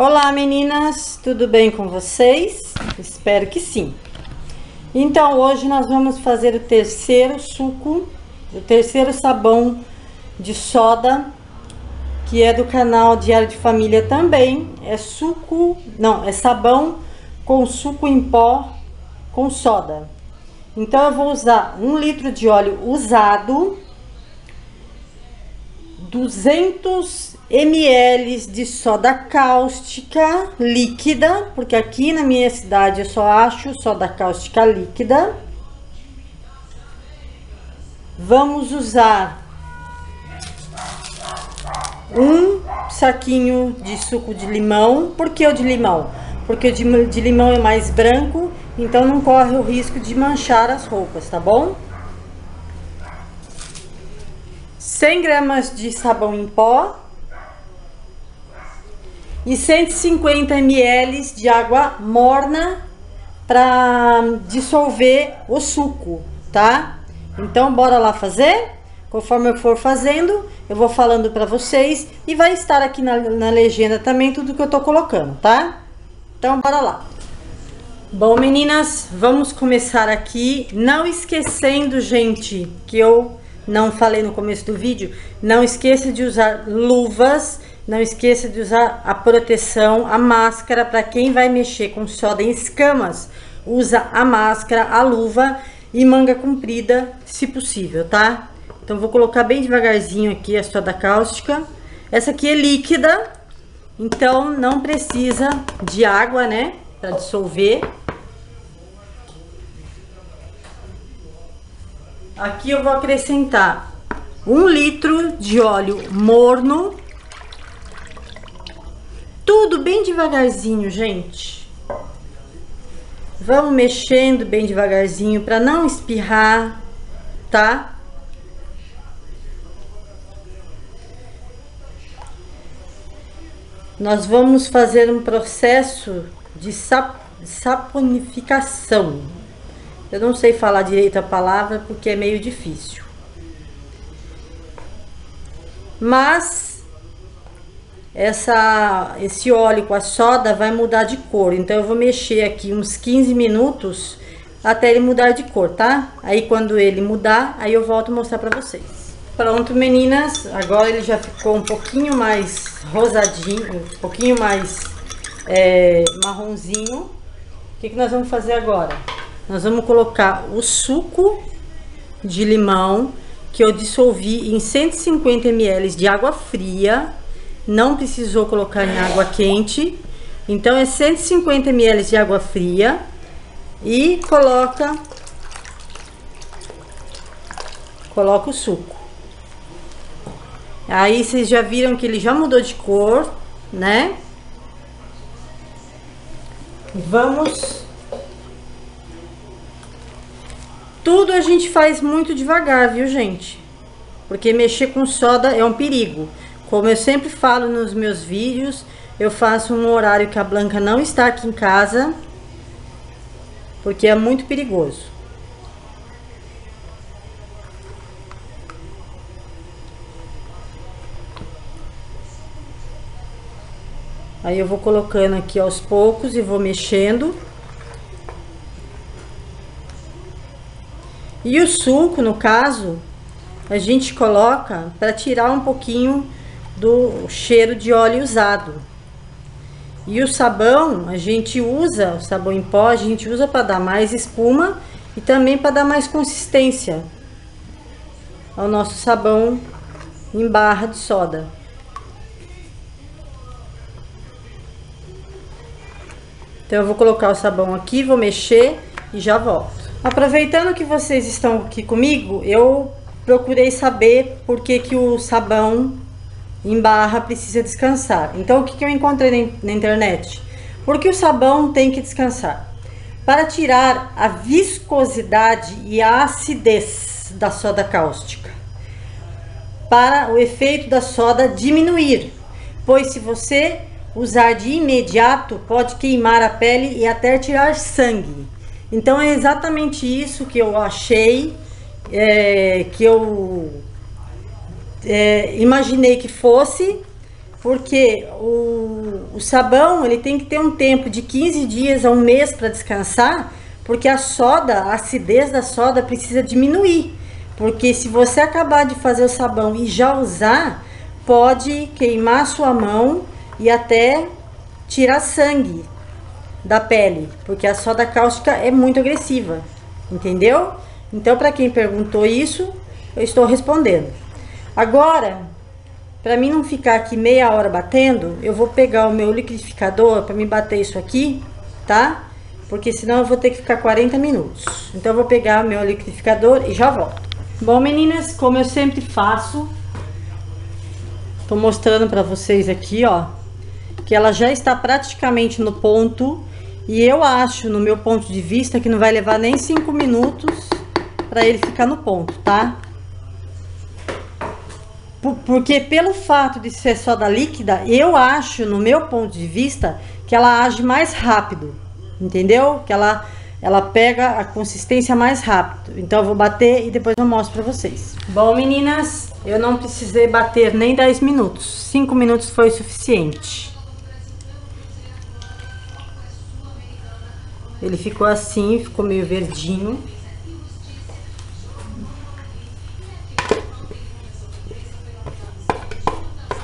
Olá meninas, tudo bem com vocês? Espero que sim. Então hoje nós vamos fazer o terceiro suco, o terceiro sabão de soda, que é do canal Diário de Família também. É suco, não, é sabão com suco em pó com soda. Então eu vou usar um litro de óleo usado, 200 ml de soda cáustica líquida, porque aqui na minha cidade eu só acho soda cáustica líquida. Vamos usar um saquinho de suco de limão. Por que o de limão? Porque o de, de limão é mais branco, então não corre o risco de manchar as roupas, tá bom? 100 gramas de sabão em pó e 150 ml de água morna para dissolver o suco, tá? Então, bora lá fazer? Conforme eu for fazendo, eu vou falando para vocês e vai estar aqui na, na legenda também tudo que eu tô colocando, tá? Então, bora lá. Bom, meninas, vamos começar aqui. Não esquecendo, gente, que eu não falei no começo do vídeo, não esqueça de usar luvas não esqueça de usar a proteção, a máscara para quem vai mexer com soda em escamas. Usa a máscara, a luva e manga comprida, se possível, tá? Então vou colocar bem devagarzinho aqui a soda cáustica. Essa aqui é líquida, então não precisa de água, né, para dissolver. Aqui eu vou acrescentar um litro de óleo morno tudo bem devagarzinho, gente. Vamos mexendo bem devagarzinho para não espirrar, tá? Nós vamos fazer um processo de sap saponificação. Eu não sei falar direito a palavra porque é meio difícil. Mas essa, esse óleo com a soda vai mudar de cor. Então, eu vou mexer aqui uns 15 minutos até ele mudar de cor, tá? Aí, quando ele mudar, aí eu volto mostrar pra vocês. Pronto, meninas. Agora ele já ficou um pouquinho mais rosadinho, um pouquinho mais é, marronzinho. O que, que nós vamos fazer agora? Nós vamos colocar o suco de limão que eu dissolvi em 150 ml de água fria não precisou colocar em água quente. Então é 150 ml de água fria e coloca coloca o suco. Aí vocês já viram que ele já mudou de cor, né? Vamos Tudo a gente faz muito devagar, viu, gente? Porque mexer com soda é um perigo. Como eu sempre falo nos meus vídeos, eu faço um horário que a Blanca não está aqui em casa, porque é muito perigoso. Aí eu vou colocando aqui aos poucos e vou mexendo. E o suco, no caso, a gente coloca para tirar um pouquinho do cheiro de óleo usado. E o sabão, a gente usa, o sabão em pó, a gente usa para dar mais espuma e também para dar mais consistência ao nosso sabão em barra de soda. Então eu vou colocar o sabão aqui, vou mexer e já volto. Aproveitando que vocês estão aqui comigo, eu procurei saber por que que o sabão em barra precisa descansar. Então, o que, que eu encontrei na internet? Porque o sabão tem que descansar. Para tirar a viscosidade e a acidez da soda cáustica. Para o efeito da soda diminuir. Pois se você usar de imediato, pode queimar a pele e até tirar sangue. Então, é exatamente isso que eu achei, é, que eu é, imaginei que fosse, porque o, o sabão ele tem que ter um tempo de 15 dias a um mês para descansar, porque a soda, a acidez da soda precisa diminuir. Porque se você acabar de fazer o sabão e já usar, pode queimar sua mão e até tirar sangue da pele, porque a soda cáustica é muito agressiva, entendeu? Então, para quem perguntou isso, eu estou respondendo. Agora, para mim não ficar aqui meia hora batendo, eu vou pegar o meu liquidificador para me bater isso aqui, tá? Porque senão eu vou ter que ficar 40 minutos. Então eu vou pegar o meu liquidificador e já volto. Bom, meninas, como eu sempre faço, tô mostrando para vocês aqui, ó, que ela já está praticamente no ponto e eu acho, no meu ponto de vista, que não vai levar nem 5 minutos para ele ficar no ponto, tá? Porque pelo fato de ser soda líquida, eu acho, no meu ponto de vista, que ela age mais rápido, entendeu? Que ela, ela pega a consistência mais rápido. Então eu vou bater e depois eu mostro pra vocês. Bom, meninas, eu não precisei bater nem 10 minutos. 5 minutos foi o suficiente. Ele ficou assim, ficou meio verdinho.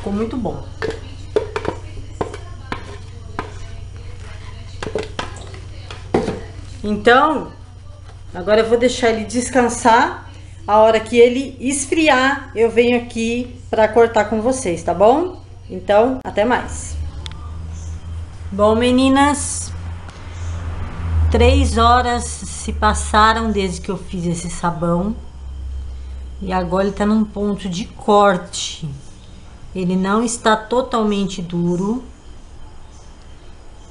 Ficou muito bom. Então, agora eu vou deixar ele descansar. A hora que ele esfriar, eu venho aqui para cortar com vocês, tá bom? Então, até mais. Bom, meninas, três horas se passaram desde que eu fiz esse sabão. E agora ele tá num ponto de corte. Ele não está totalmente duro,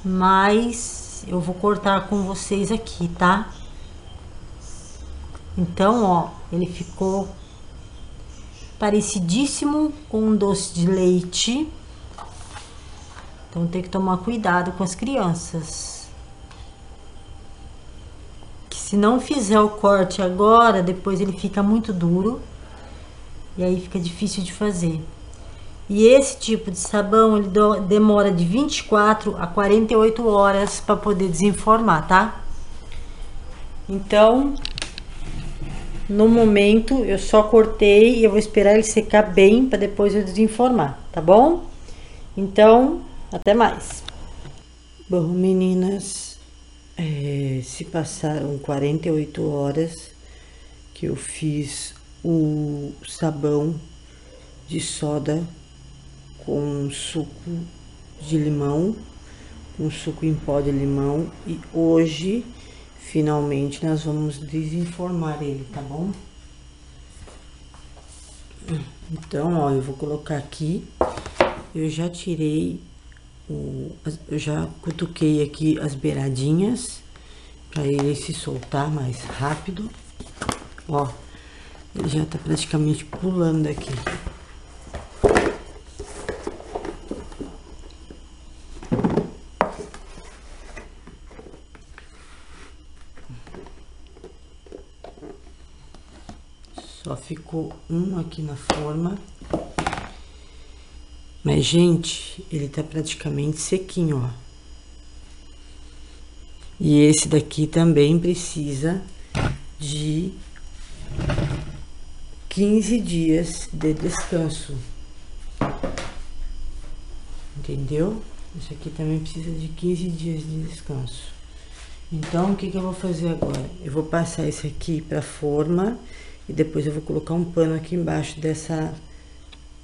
mas eu vou cortar com vocês aqui, tá? Então, ó, ele ficou parecidíssimo com um doce de leite. Então tem que tomar cuidado com as crianças. Que se não fizer o corte agora, depois ele fica muito duro. E aí fica difícil de fazer. E esse tipo de sabão ele demora de 24 a 48 horas para poder desenformar, tá? Então, no momento eu só cortei e eu vou esperar ele secar bem para depois eu desenformar, tá bom? Então, até mais. Bom, meninas, é, se passaram 48 horas que eu fiz o sabão de soda com suco de limão, um suco em pó de limão e hoje finalmente nós vamos desenformar ele, tá bom? Então, ó, eu vou colocar aqui, eu já tirei o, eu já cutuquei aqui as beiradinhas para ele se soltar mais rápido, ó, ele já tá praticamente pulando aqui. Só um aqui na forma. Mas, gente, ele tá praticamente sequinho, ó. E esse daqui também precisa de 15 dias de descanso. Entendeu? Esse aqui também precisa de 15 dias de descanso. Então, o que, que eu vou fazer agora? Eu vou passar esse aqui pra forma e depois eu vou colocar um pano aqui embaixo dessa,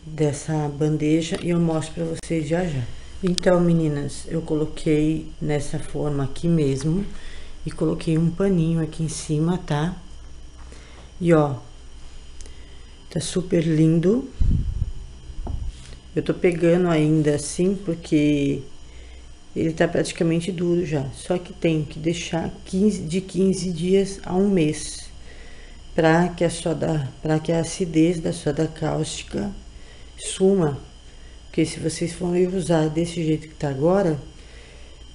dessa bandeja e eu mostro pra vocês já já. Então, meninas, eu coloquei nessa forma aqui mesmo e coloquei um paninho aqui em cima, tá? E ó, tá super lindo. Eu tô pegando ainda assim porque ele tá praticamente duro já. Só que tem que deixar 15, de 15 dias a um mês para que a soda, para que a acidez da soda cáustica suma. Porque se vocês forem usar desse jeito que tá agora,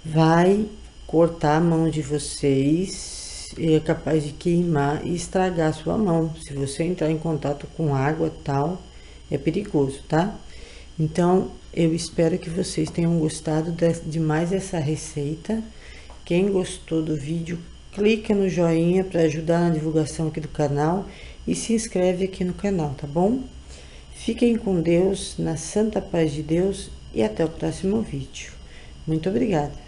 vai cortar a mão de vocês e é capaz de queimar e estragar a sua mão. Se você entrar em contato com água tal, é perigoso, tá? Então, eu espero que vocês tenham gostado de mais essa receita. Quem gostou do vídeo, clica no joinha para ajudar na divulgação aqui do canal e se inscreve aqui no canal, tá bom? Fiquem com Deus, na santa paz de Deus e até o próximo vídeo. Muito obrigada!